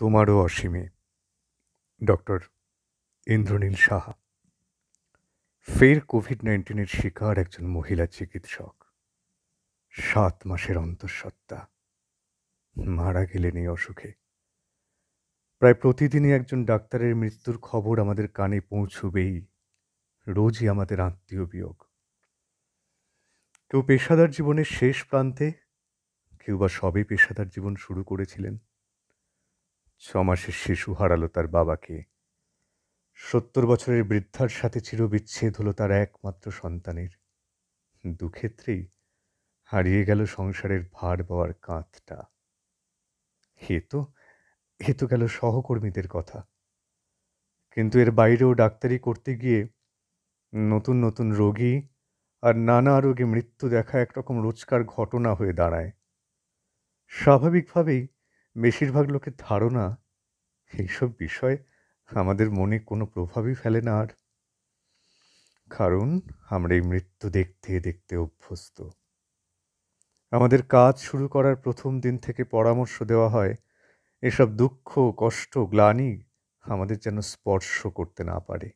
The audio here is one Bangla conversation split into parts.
তোমারও অসীমে। ডক্টর ইন্দ্রনীল সাহা। ফের কোভিড নাইন্টিনের শিকার একজন মহিলা চিকিৎসক। সাত মাসের অন্তঃসত্ত্বা। মারা গেলেন এই অসুখে। প্রায় প্রতিদিনই একজন ডাক্তারের মৃত্যুর খবর আমাদের কানে পৌঁছবেই। রোজই আমাদের আত্মীয় বিয়োগ। কেউ পেশাদার জীবনের শেষ প্রান্তে, কেউ বা সবে পেশাদার জীবন শুরু করেছিলেন। ছ মাসের শিশু হারালো তার বাবাকে। সত্তর বছরের বৃদ্ধার সাথে চিরবিচ্ছেদ হলো তার একমাত্র সন্তানের। দুক্ষেত্রেই হারিয়ে গেল সংসারের ভার পাওয়ার কাঁধটা। হে তো, এ তো গেল সহকর্মীদের কথা। কিন্তু এর বাইরেও ডাক্তারি করতে গিয়ে নতুন নতুন রোগী আর নানা রোগে মৃত্যু দেখা একরকম রোজকার ঘটনা হয়ে দাঁড়ায়। স্বাভাবিকভাবেই বেশিরভাগ লোকের ধারণা এইসব বিষয় আমাদের মনে কোনো প্রভাবই ফেলে না আর। কারণ আমরা এই মৃত্যু দেখতে দেখতে অভ্যস্ত। আমাদের কাজ শুরু করার প্রথম দিন থেকে পরামর্শ দেওয়া হয়, এসব দুঃখ, কষ্ট, গ্লানি আমাদের যেন স্পর্শ করতে না পারে।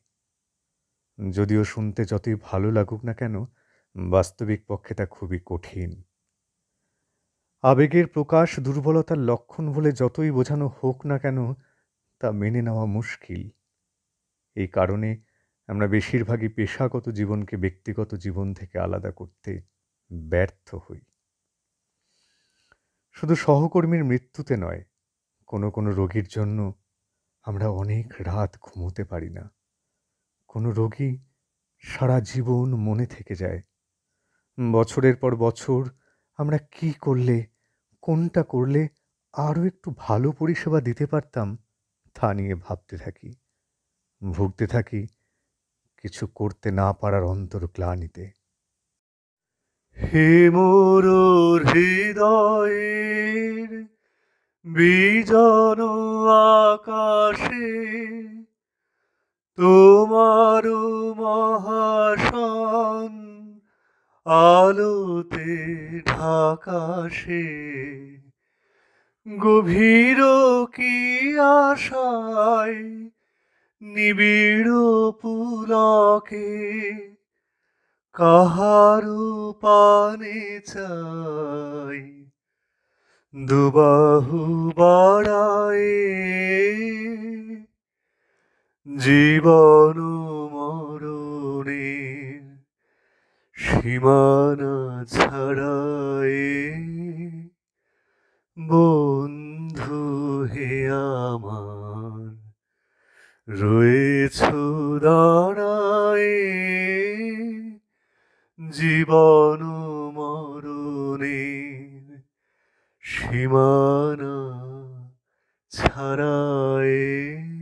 যদিও শুনতে যতই ভালো লাগুক না কেন, বাস্তবিক পক্ষে তা খুবই কঠিন। আবেগের প্রকাশ দুর্বলতার লক্ষণ বলে যতই বোঝানো হোক না কেন, তা মেনে নেওয়া মুশকিল। এই কারণে আমরা বেশিরভাগই পেশাগত জীবনকে ব্যক্তিগত জীবন থেকে আলাদা করতে ব্যর্থ হই। শুধু সহকর্মীর মৃত্যুতে নয়, কোনো কোনো রোগীর জন্য আমরা অনেক রাত ঘুমোতে পারি না। কোনো রোগী সারা জীবন মনে থেকে যায়, বছরের পর বছর আমরা কি করলে কোনটা করলে আরও একটু ভালো পরিষেবা দিতে পারতাম তা নিয়ে ভাবতে থাকি। ভুগতে থাকি কিছু করতে না পারার অন্তর ক্লানিতে হে মোর হৃদয়ের বিজন আকাশে তোমার মহাসন আলোতে ঢাকাশে গভীর কি আশায় নিবিড় পুলকে কাহারু পানে চাই। দুবাহু বাড়ায় জীবন সীমানা ছাড়ায় বন্ধু হে আমার রয়েছ দাঁড়ায় জীবন মরণের সীমানা ছাড়ায়